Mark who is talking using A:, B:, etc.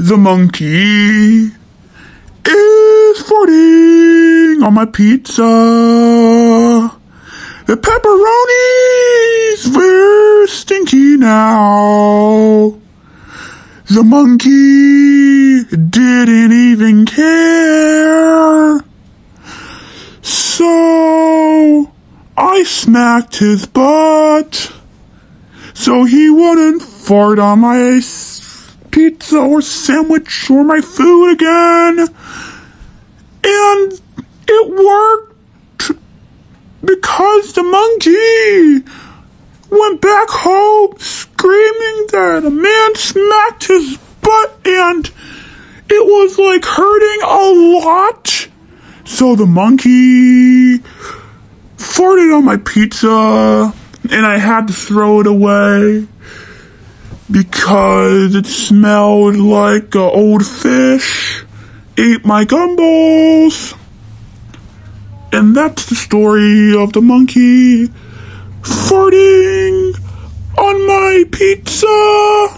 A: The monkey is farting on my pizza. The pepperoni's very stinky now. The monkey didn't even care. So I smacked his butt so he wouldn't fart on my pizza or sandwich or my food again. And it worked because the monkey went back home screaming that a man smacked his butt and it was like hurting a lot. So the monkey farted on my pizza and I had to throw it away because it smelled like a old fish ate my gumballs. And that's the story of the monkey farting on my pizza.